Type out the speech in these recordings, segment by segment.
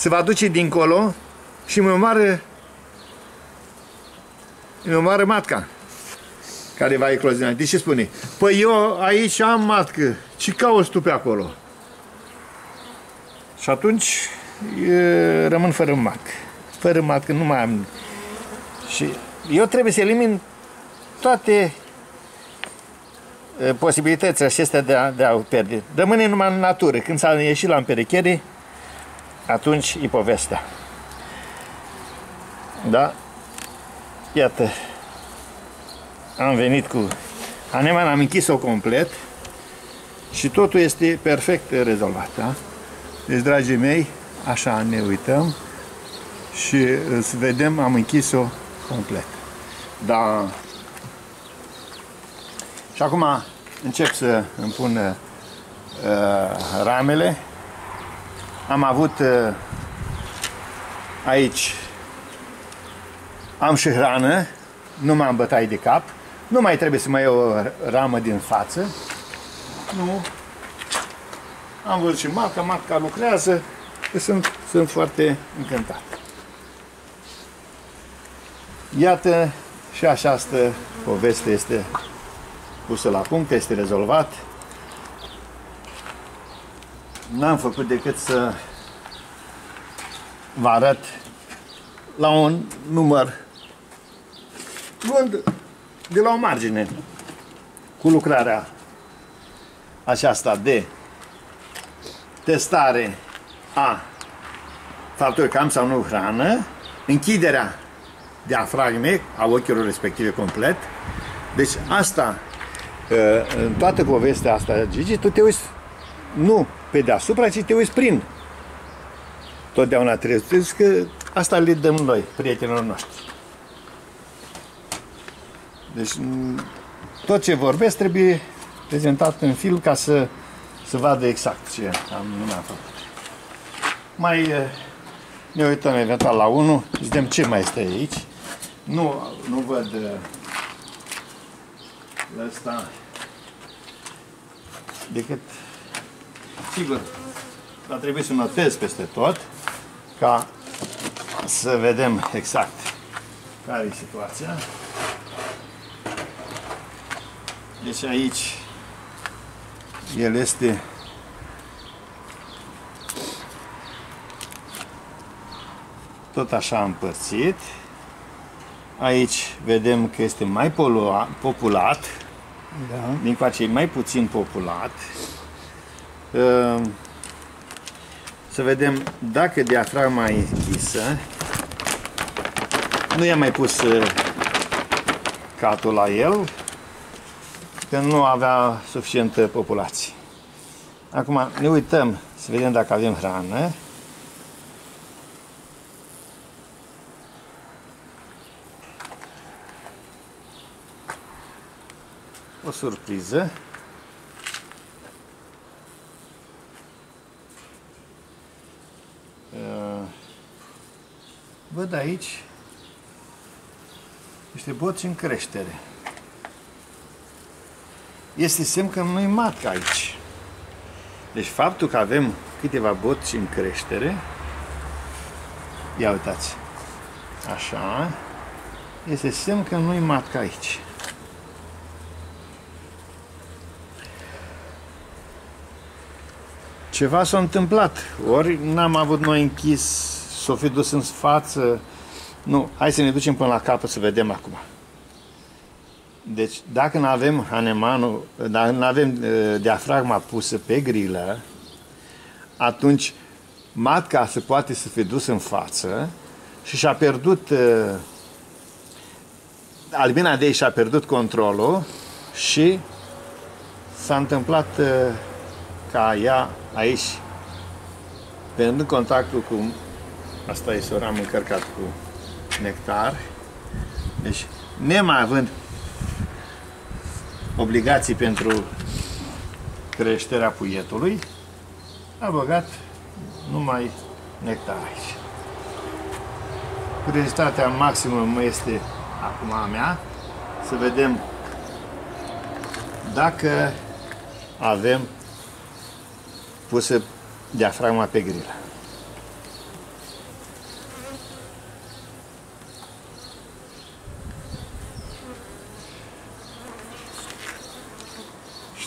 se va duce dincolo și mă omoară îmi omoară matca care va ecloziona. De ce spune? Păi eu aici am matcă. Ce cauți tu pe acolo? Și atunci e, rămân fără matcă. Fără matcă nu mai am. Și eu trebuie să elimin toate posibilitățile acestea de a, de a o pierde. Rămâne numai în natură. Când s-a ieșit la împerechere, atunci e povestea. Da? Iată, am venit cu aneman, am închis-o complet și totul este perfect rezolvat. Da? Deci, dragii mei, așa ne uităm și să vedem, am închis-o complet. Da. Și acum încep să îmi pun uh, ramele. Am avut uh, aici am și hrană, nu m-am bătai de cap, nu mai trebuie să mai iau o ramă din față. Nu. Am văzut și marca, marca lucrează, sunt, sunt foarte încântat. Iată și această poveste este pusă la punct, este rezolvat. N-am făcut decât să vă arăt la un număr luând de la o margine cu lucrarea aceasta de testare a faptului că am sau nu hrană, închiderea diafragmei a ochilor respective complet. Deci asta, ă, în toată povestea asta, Gigi, tu te uiți nu pe deasupra, ci te uiți prin. Totdeauna trebuie să că asta le dăm noi, prietenilor noștri. Deci tot ce vorbesc trebuie prezentat în film ca să, să vadă exact ce am, nu am făcut. Mai eh, ne uităm eventual la unul, vedem ce mai este aici. Nu, nu văd eh, ăsta decât sigur dar trebuie să notez peste tot ca să vedem exact care e situația. Deci aici el este tot așa împărțit. Aici vedem că este mai populat, da. din coace e mai puțin populat. Ehm, să vedem dacă diafragma e închisă. Nu i-am mai pus eh, catul la el, că nu avea suficientă populație. Acum ne uităm să vedem dacă avem hrană. O surpriză. Văd aici niște boți în creștere este semn că nu-i matcă aici. Deci faptul că avem câteva boți în creștere, ia uitați, așa, este semn că nu-i matcă aici. Ceva s-a întâmplat, ori n-am avut noi închis, s-o fi dus în față, nu, hai să ne ducem până la capăt să vedem acum. Deci, dacă nu avem hanemanul, dacă nu avem uh, diafragma pusă pe grilă, atunci matca se poate să fie dus în față și și-a pierdut uh, albina de ei și-a pierdut controlul și s-a întâmplat uh, ca ea aici, în contactul cu asta este o ramă încărcat cu nectar, deci nemai având obligații pentru creșterea puietului, a băgat numai nectar aici. Curiozitatea maximă este acum a mea, să vedem dacă avem pusă diafragma pe grilă.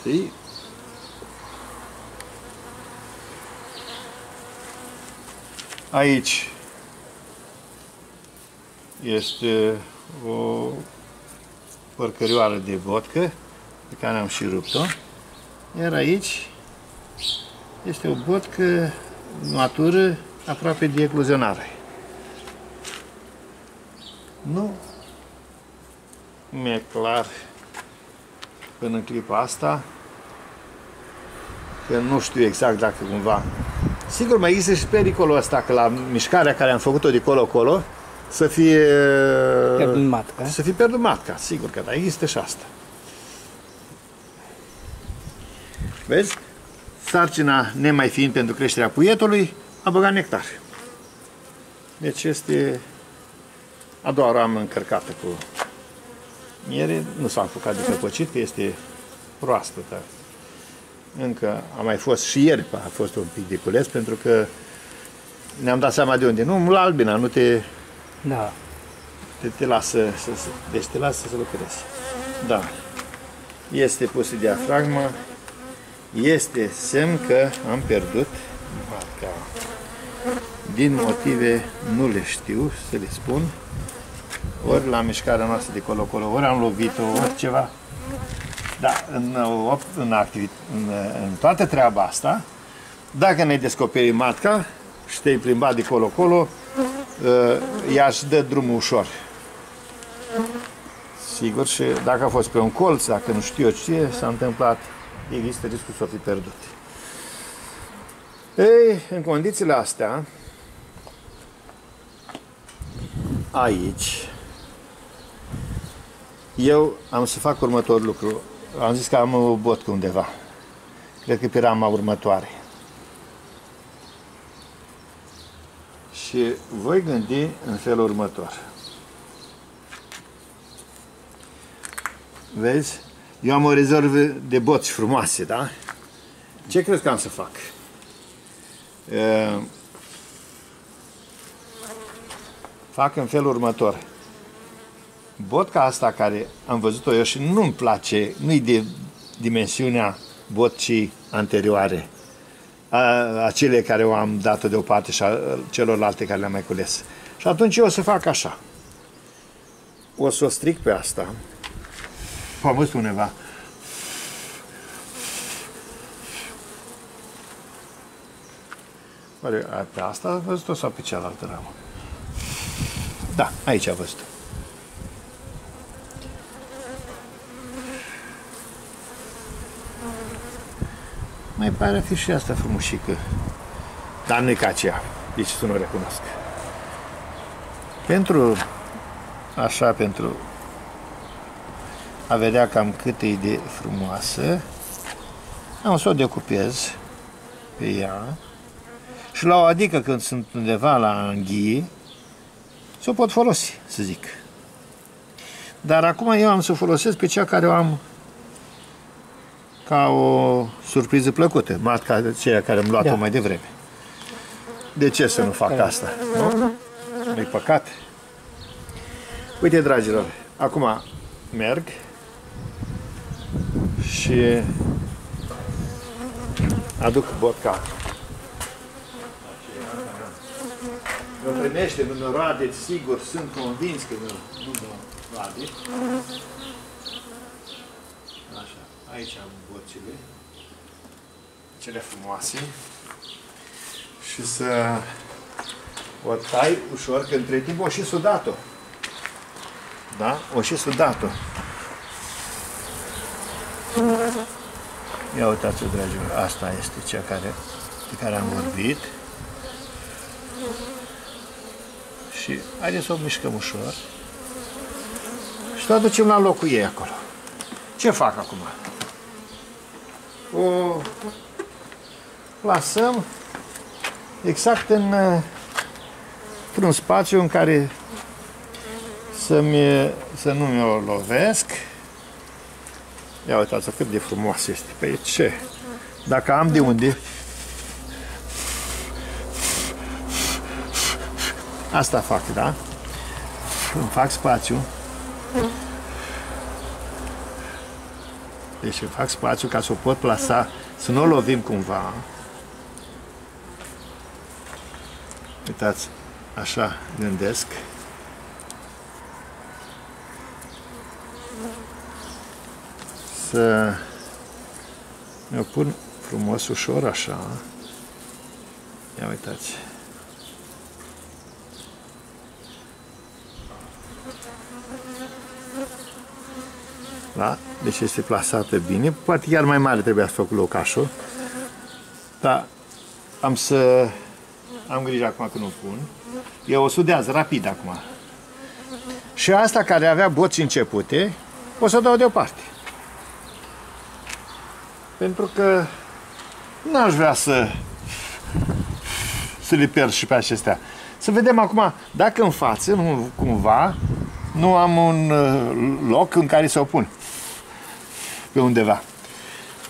Știi? Aici este o părcărioară de vodcă pe care am și rupt-o. Iar aici este o vodcă matură aproape de ecluzionare. Nu mi-e clar până în clipa asta că nu știu exact dacă cumva Sigur, mai există și pericolul ăsta că la mișcarea care am făcut-o de colo-colo să fie Pierdut matca. să fie pierdut matca, sigur că da, există și asta. Vezi? Sarcina, nemai fiind pentru creșterea puietului, a băgat nectar. Deci este a doua ramă încărcată cu miere. Nu s-a apucat de căpăcit, că este proaspătă. Încă a mai fost și ieri, a fost un pic de cules, pentru că ne-am dat seama de unde. Nu, la albina, nu te, Da. te, te lasă, să, să, deci te lasă să lucrezi. Da. Este pusă diafragma, este semn că am pierdut marca. Din motive nu le știu să le spun, ori la mișcarea noastră de colo-colo, ori am lovit-o, ori ceva. Da, în, op- în, activit- în, în toată treaba asta, dacă ne descoperi matca și te-ai plimbat de colo-colo, uh, ea își dă drumul ușor. Sigur, și dacă a fost pe un colț, dacă nu știu eu ce s-a întâmplat, există riscul să o fi pierdut. Ei, în condițiile astea, aici, eu am să fac următorul lucru. Am zis că am o botcă undeva. Cred că pe rama următoare. Și voi gândi în felul următor. Vezi? Eu am o rezervă de boți frumoase, da? Ce crezi că am să fac? Uh, fac în felul următor. Botca asta care am văzut-o eu și nu-mi place, nu-i de dimensiunea botcii anterioare, a, acele care o am dat-o deoparte și a celorlalte care le-am mai cules. Și atunci eu o să fac așa. O să o stric pe asta. Am văzut undeva. Oare a- pe asta a văzut-o sau pe cealaltă ramă? Da, aici a văzut-o. Mai pare a fi și asta frumușică. Dar nu e ca aceea. Deci să nu o recunosc. Pentru, așa, pentru a vedea cam cât e de frumoasă, am să o decupez pe ea și la o adică când sunt undeva la anghii, să o pot folosi, să zic. Dar acum eu am să o folosesc pe cea care o am ca o surpriză plăcută, matca aceea care am luat-o Da. mai devreme. De ce să nu fac asta? Nu? Nu-i păcat? Uite, dragilor, acum merg și aduc vodka. Mă primește, nu mă roade, sigur, sunt convins că nu, nu mă roade. Așa, aici am bocile, cele frumoase. Și să o tai ușor, că între timp o și sudat-o. Da? O și sudat-o. Ia uitați-o, dragilor, asta este cea care, de care am vorbit. Și haideți să o mișcăm ușor. Și o aducem la locul ei acolo. Ce fac acum? O plasăm exact în, uh, într-un spațiu în care să-mi, să nu mi-o lovesc. Ia uitați cât de frumos este. Păi ce? Dacă am de unde, asta fac, da? Îmi fac spațiu. Deci fac spațiu ca să o pot plasa, să nu o lovim cumva. Uitați, așa gândesc. Să mi-o pun frumos, ușor, așa. Ia uitați. Da? Deci este plasată bine. Poate chiar mai mare trebuia să fac locașul. Dar am să am grijă acum că nu pun. E o sudează rapid acum. Și asta care avea boți începute, o să o dau deoparte. Pentru că n-aș vrea să să le pierd și pe acestea. Să vedem acum dacă în față, nu, cumva, nu am un uh, loc în care să o pun. Pe undeva.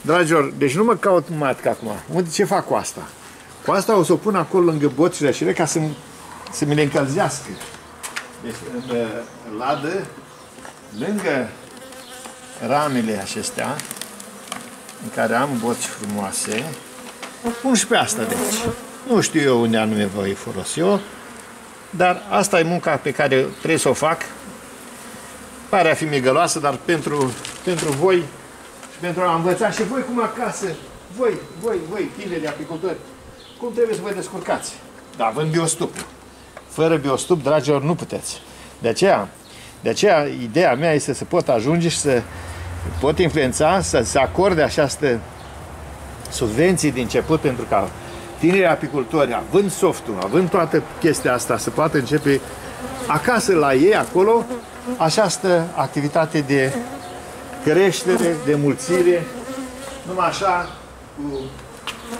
Dragilor, deci nu mă caut matca acum. Unde ce fac cu asta? Cu asta o să o pun acolo lângă boțile și ca să, să mi le încălzească. Deci în uh, ladă, lângă ramele acestea, în care am boți frumoase, pun și pe asta, deci. Nu știu eu unde anume voi folosi eu, dar asta e munca pe care trebuie să o fac. Pare a fi migăloasă, dar pentru, pentru voi și pentru a învăța și voi cum acasă, voi, voi, voi, tineri apicultori, cum trebuie să vă descurcați. Da, având biostup. Fără biostup, dragilor, nu puteți. De aceea, de aceea, ideea mea este să pot ajunge și să pot influența, să se acorde această subvenții din început pentru ca tinerii apicultori, având softul, având toată chestia asta, să poată începe acasă la ei, acolo, această activitate de creștere, de mulțire, numai așa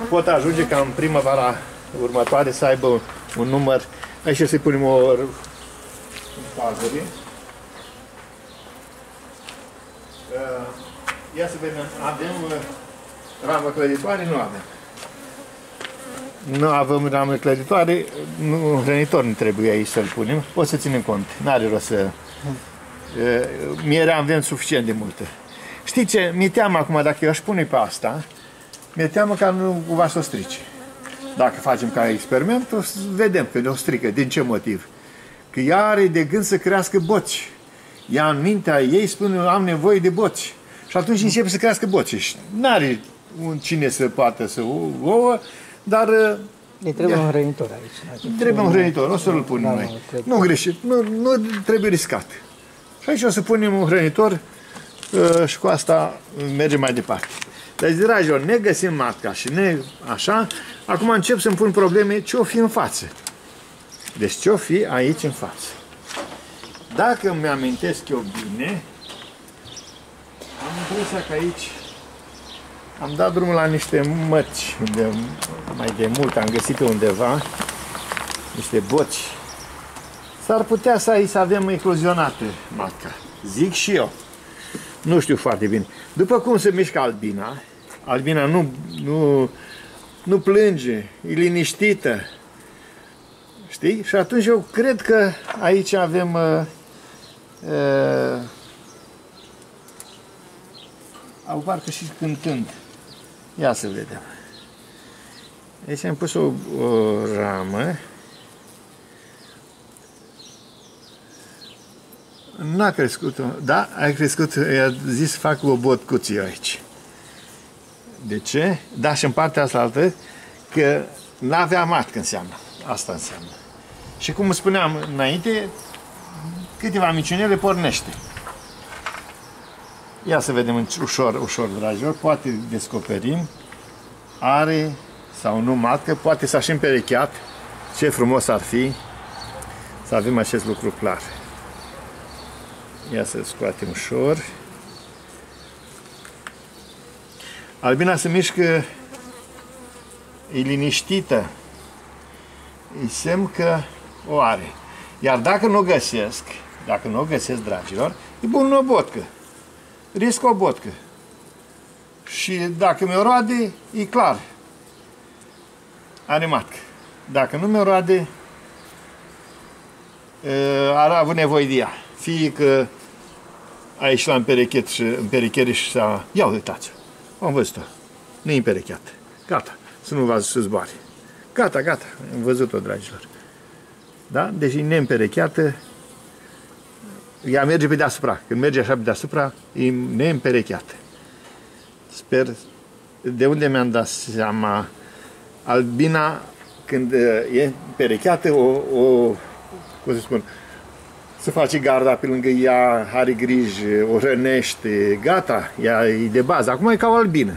pot ajunge ca în primăvara următoare să aibă un număr, aici să-i punem o pazări. Uh, ia să vedem, avem uh, ramă clăditoare? Nu avem. Nu avem ramă clăditoare, nu, un hrănitor nu trebuie aici să-l punem, o să ținem cont, n-are rost să... Miere avem suficient de multă. Știi ce? Mi-e teamă acum, dacă eu aș pune pe asta, mi-e teamă că nu va să o strice. Dacă facem ca experiment, o să vedem că ne o strică. Din ce motiv? Că ea are de gând să crească boci. Ea în mintea ei spune, am nevoie de boci. Și atunci începe să crească boci. Și n-are cine să poată să ouă, dar... Ne trebuie un hrănitor aici. Trebuie un hrănitor, o să-l punem da, noi. Nu, nu greșit, nu, nu trebuie riscat. Și aici o să punem un hrănitor uh, și cu asta mergem mai departe. Deci, dragilor, ne găsim matca și ne așa, acum încep să-mi pun probleme ce o fi în față. Deci ce o fi aici în față. Dacă îmi amintesc eu bine, am impresia că aici am dat drumul la niște măci, unde mai de mult am găsit pe undeva, niște boci. S-ar putea să aici să avem ecluzionate matca. Zic și eu. Nu știu foarte bine. După cum se mișcă albina, albina nu, nu, nu plânge, e liniștită. Știi? Și atunci eu cred că aici avem uh, uh, au parcă și cântând. Ia să vedem. Aici am pus o, o ramă. N-a crescut, da, a crescut, i-a zis să fac o botcuție aici. De ce? Da, și în partea asta altă, că n-avea matcă înseamnă. Asta înseamnă. Și cum spuneam înainte, câteva miciunele pornește. Ia să vedem ușor, ușor, dragilor, poate descoperim. Are sau nu matcă, poate să și împerecheat. Ce frumos ar fi să avem acest lucru clar. Ia să scoatem ușor. Albina se mișcă, e liniștită. E semn că o are. Iar dacă nu o găsesc, dacă nu o găsesc, dragilor, e bun o botcă risc o botcă. Și dacă mi-o roade, e clar. Are matcă. Dacă nu mi-o roade, ar avut nevoie de ea. Fie că a ieșit la împerechet și împerecheri și s-a... Ia uitați, am văzut-o. Nu e împerecheat. Gata, să nu vă să zboare. Gata, gata, am văzut-o, dragilor. Da? Deci e neîmperecheată. Ea merge pe deasupra. Când merge așa pe deasupra, e neîmperecheată. Sper, de unde mi-am dat seama, albina, când e perecheată, o, o cum să spun, să face garda pe lângă ea, are grijă, o rănește, gata, ea e de bază. Acum e ca o albină.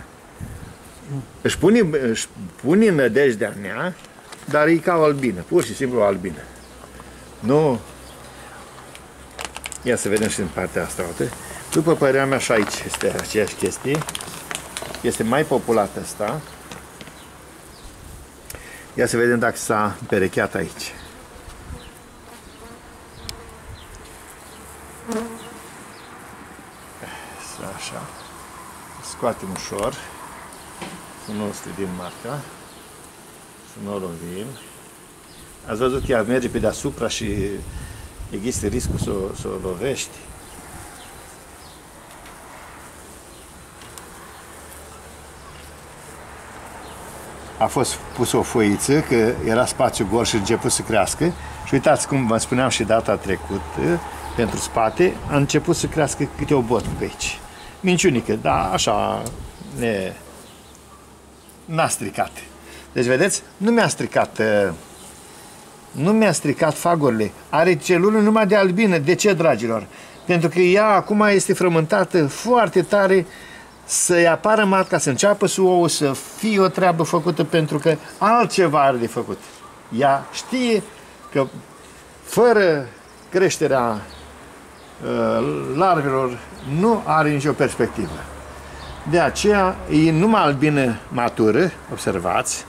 Își pune, își pune nădejdea în ea, dar e ca o albină, pur și simplu o albină. Nu... Ia să vedem și în partea asta, uite. După părerea mea și aici este aceeași chestie. Este mai populată asta. Ia să vedem dacă s-a perecheat aici. Așa. Scoatem ușor. Să nu din marca. Să nu o lovim. Ați văzut că ea merge pe deasupra și există riscul să, să o lovești. A fost pus o foiță, că era spațiu gol și început să crească. Și uitați cum vă spuneam și data trecută, pentru spate, a început să crească câte o botă pe aici. Minciunică, dar așa ne... n-a stricat. Deci, vedeți, nu mi-a stricat uh, nu mi-a stricat fagurile. Are celule numai de albină. De ce, dragilor? Pentru că ea acum este frământată foarte tare să-i apară matca, să înceapă să ouă, să fie o treabă făcută, pentru că altceva are de făcut. Ea știe că fără creșterea uh, larvelor nu are nicio perspectivă. De aceea e numai albină matură, observați,